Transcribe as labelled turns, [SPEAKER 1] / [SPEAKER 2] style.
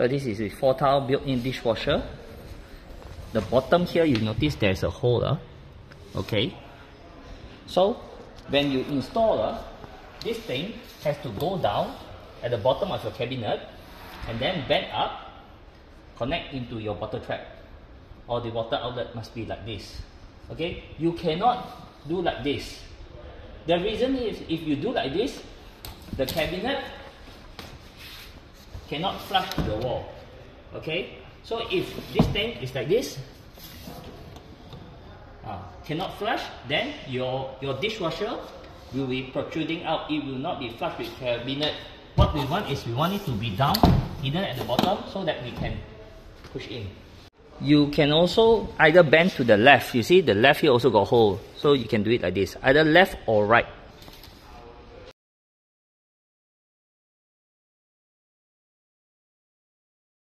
[SPEAKER 1] So this is a Fotile built-in dishwasher. The bottom here, you notice there's a hole. Uh, okay. So when you install, uh, this thing has to go down at the bottom of your cabinet and then bend up, connect into your water trap. Or the water outlet must be like this. Okay? You cannot do like this. The reason is if you do like this, the cabinet cannot flush to the wall. Okay? So if this thing is like this, uh, cannot flush, then your, your dishwasher will be protruding out. It will not be flush with cabinet. What we want is we want it to be down, either at the bottom, so that we can push in. You can also either bend to the left. You see the left here also got hole. So you can do it like this. Either left or right.